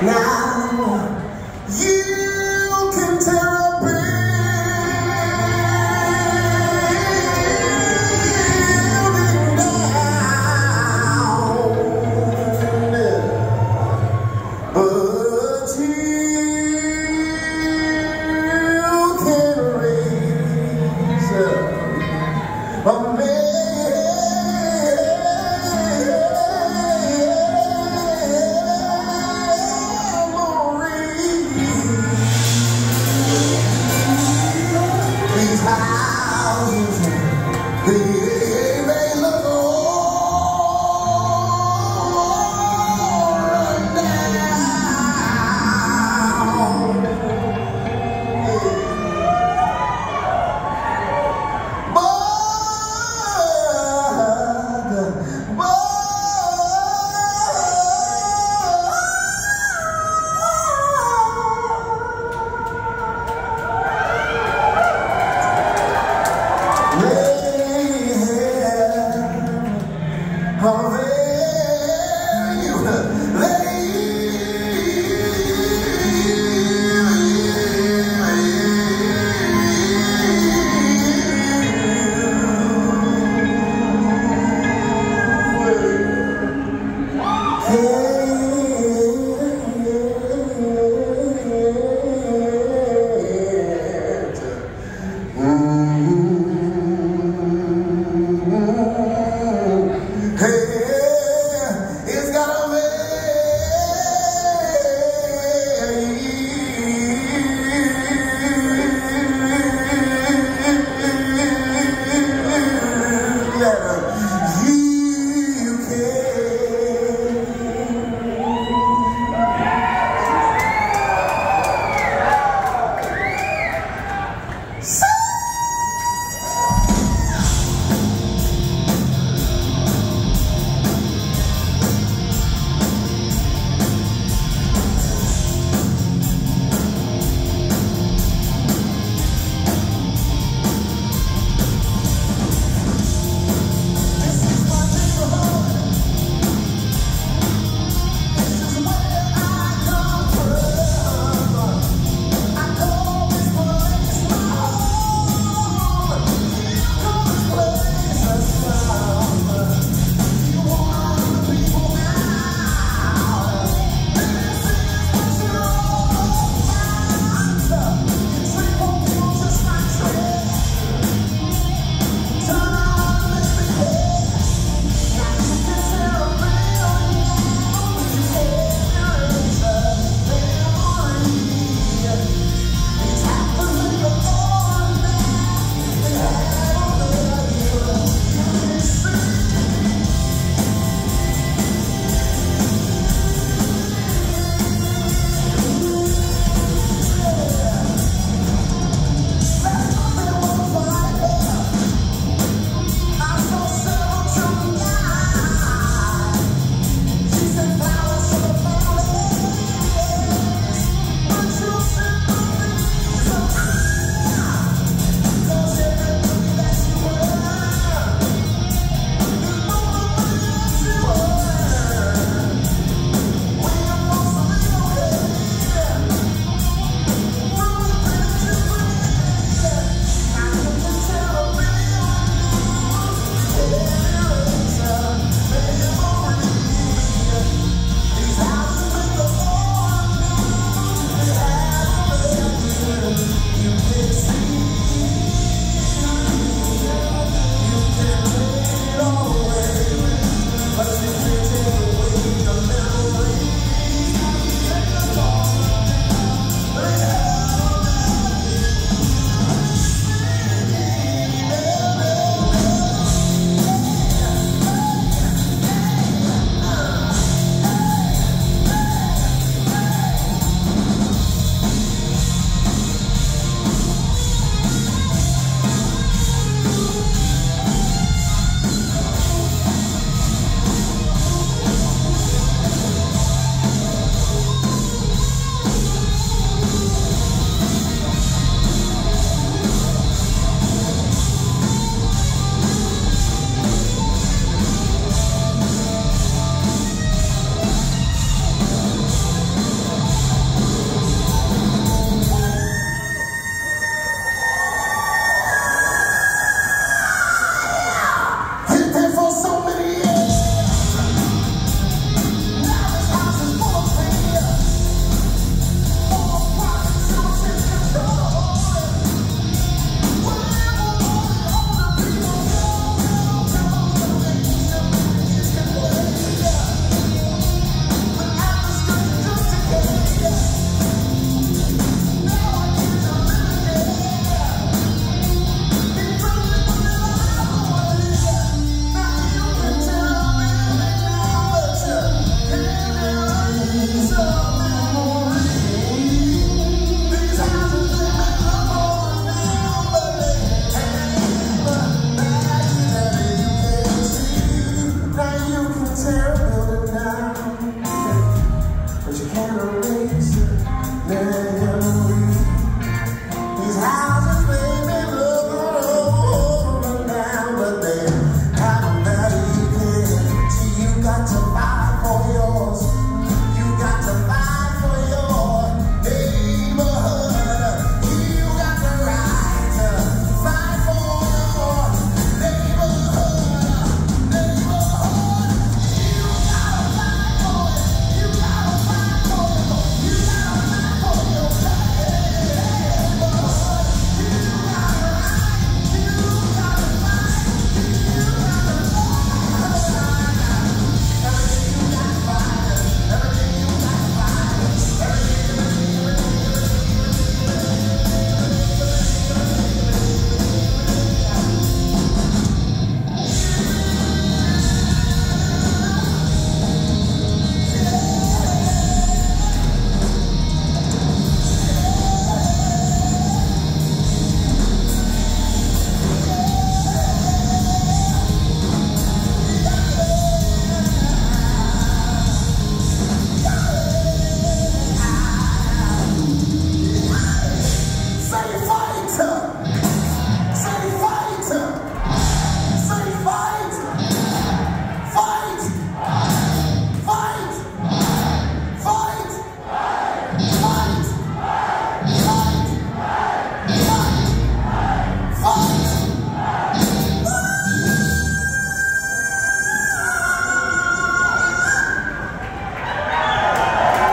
Now